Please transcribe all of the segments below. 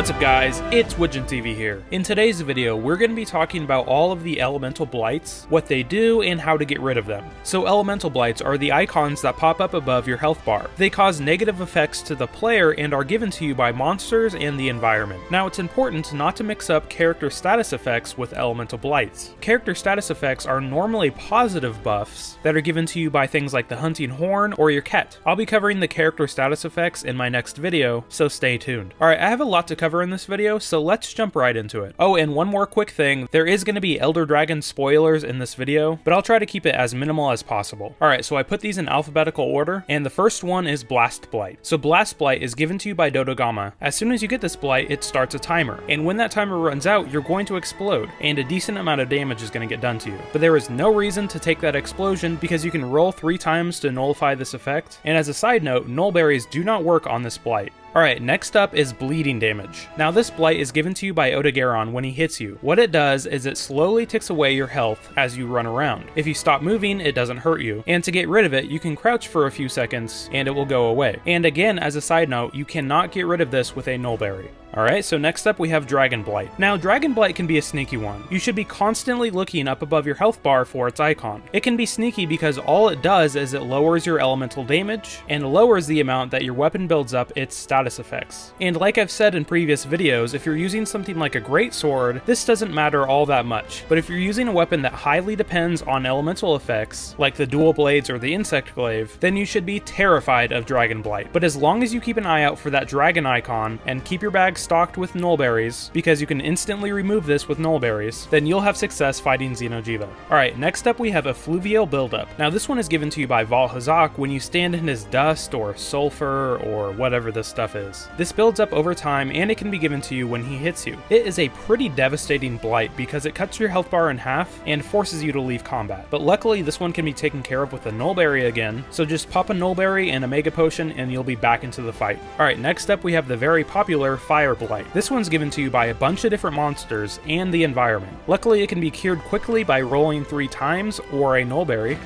What's up guys, it's Widgeon TV here. In today's video, we're going to be talking about all of the elemental blights, what they do, and how to get rid of them. So elemental blights are the icons that pop up above your health bar. They cause negative effects to the player and are given to you by monsters and the environment. Now it's important not to mix up character status effects with elemental blights. Character status effects are normally positive buffs that are given to you by things like the hunting horn or your cat. I'll be covering the character status effects in my next video, so stay tuned. Alright, I have a lot to cover cover in this video, so let's jump right into it. Oh, and one more quick thing, there is going to be Elder Dragon spoilers in this video, but I'll try to keep it as minimal as possible. Alright, so I put these in alphabetical order, and the first one is Blast Blight. So Blast Blight is given to you by Dodogama. As soon as you get this Blight, it starts a timer, and when that timer runs out, you're going to explode, and a decent amount of damage is going to get done to you. But there is no reason to take that explosion because you can roll three times to nullify this effect, and as a side note, null berries do not work on this Blight. Alright, next up is bleeding damage. Now this blight is given to you by Odogaron when he hits you. What it does is it slowly ticks away your health as you run around. If you stop moving, it doesn't hurt you. And to get rid of it, you can crouch for a few seconds and it will go away. And again, as a side note, you cannot get rid of this with a Nullberry. Alright, so next up we have Dragon Blight. Now, Dragon Blight can be a sneaky one. You should be constantly looking up above your health bar for its icon. It can be sneaky because all it does is it lowers your elemental damage and lowers the amount that your weapon builds up its status effects. And like I've said in previous videos, if you're using something like a Great Sword, this doesn't matter all that much. But if you're using a weapon that highly depends on elemental effects, like the Dual Blades or the Insect Glaive, then you should be terrified of Dragon Blight. But as long as you keep an eye out for that dragon icon and keep your bag stocked with nullberries, because you can instantly remove this with nullberries, then you'll have success fighting Xeno'jiiva. Alright, next up we have Effluvial Buildup. Now this one is given to you by Vaal Hazak when you stand in his dust or sulfur or whatever this stuff is. This builds up over time and it can be given to you when he hits you. It is a pretty devastating blight because it cuts your health bar in half and forces you to leave combat. But luckily this one can be taken care of with a nullberry again, so just pop a nullberry and a mega potion and you'll be back into the fight. Alright, next up we have the very popular Fire Blight. This one's given to you by a bunch of different monsters and the environment. Luckily, it can be cured quickly by rolling three times or a nullberry.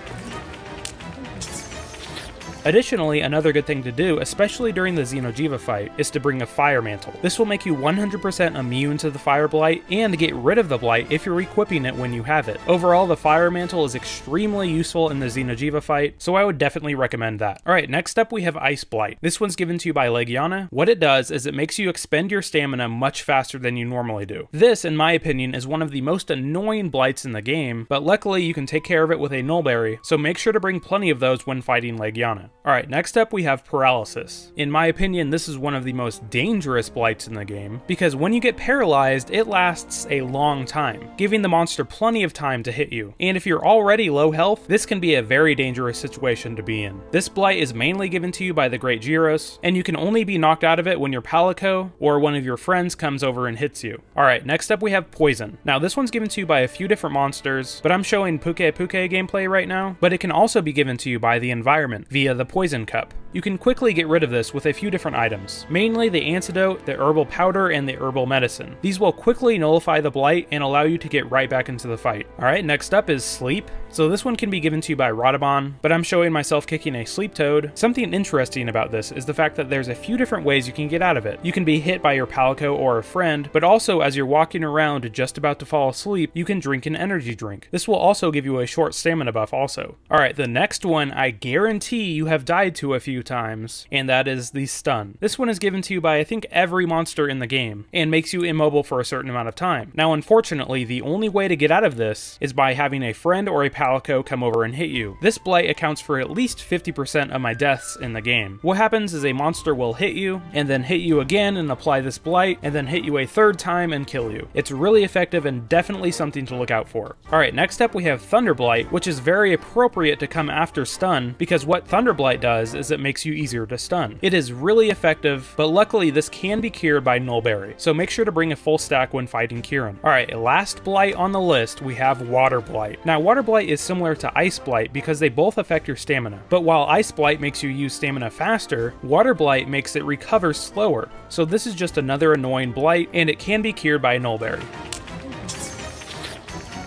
Additionally, another good thing to do, especially during the Xeno'jiiva fight, is to bring a Fire Mantle. This will make you 100% immune to the Fire Blight and get rid of the Blight if you're equipping it when you have it. Overall, the Fire Mantle is extremely useful in the Xeno'jiiva fight, so I would definitely recommend that. Alright, next up we have Ice Blight. This one's given to you by Legiana. What it does is it makes you expend your stamina much faster than you normally do. This, in my opinion, is one of the most annoying Blights in the game, but luckily you can take care of it with a Nullberry, so make sure to bring plenty of those when fighting Legiana. Alright, next up we have Paralysis. In my opinion, this is one of the most dangerous blights in the game, because when you get paralyzed, it lasts a long time, giving the monster plenty of time to hit you. And if you're already low health, this can be a very dangerous situation to be in. This blight is mainly given to you by the Great Girros, and you can only be knocked out of it when your Palico or one of your friends comes over and hits you. Alright, next up we have Poison. Now this one's given to you by a few different monsters, but I'm showing Pukei-Pukei gameplay right now, but it can also be given to you by the environment via the poison cup. You can quickly get rid of this with a few different items, mainly the antidote, the herbal powder, and the herbal medicine. These will quickly nullify the blight and allow you to get right back into the fight. Alright, next up is Sleep. So this one can be given to you by Radobaan, but I'm showing myself kicking a Sleep Toad. Something interesting about this is the fact that there's a few different ways you can get out of it. You can be hit by your Palico or a friend, but also as you're walking around just about to fall asleep, you can drink an energy drink. This will also give you a short stamina buff also. Alright, the next one I guarantee you have died to a few times, and that is the stun. This one is given to you by I think every monster in the game, and makes you immobile for a certain amount of time. Now unfortunately, the only way to get out of this is by having a friend or a Palico come over and hit you. This blight accounts for at least 50% of my deaths in the game. What happens is a monster will hit you, and then hit you again and apply this blight, and then hit you a third time and kill you. It's really effective and definitely something to look out for. Alright, next up we have Thunder Blight, which is very appropriate to come after stun, because what Thunder Blight does is it makes you easier to stun. It is really effective, but luckily this can be cured by Nullberry, so make sure to bring a full stack when fighting Kirin. Alright, last Blight on the list, we have Water Blight. Now Water Blight is similar to Ice Blight because they both affect your stamina, but while Ice Blight makes you use stamina faster, Water Blight makes it recover slower, so this is just another annoying Blight, and it can be cured by Nullberry.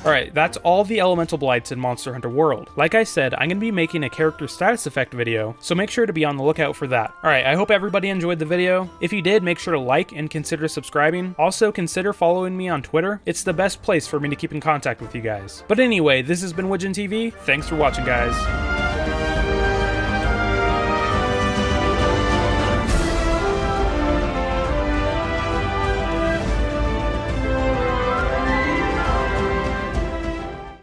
Alright, that's all the elemental blights in Monster Hunter World. Like I said, I'm going to be making a character status effect video, so make sure to be on the lookout for that. Alright, I hope everybody enjoyed the video. If you did, make sure to like and consider subscribing. Also, consider following me on Twitter. It's the best place for me to keep in contact with you guys. But anyway, this has been Widgeon TV. Thanks for watching, guys.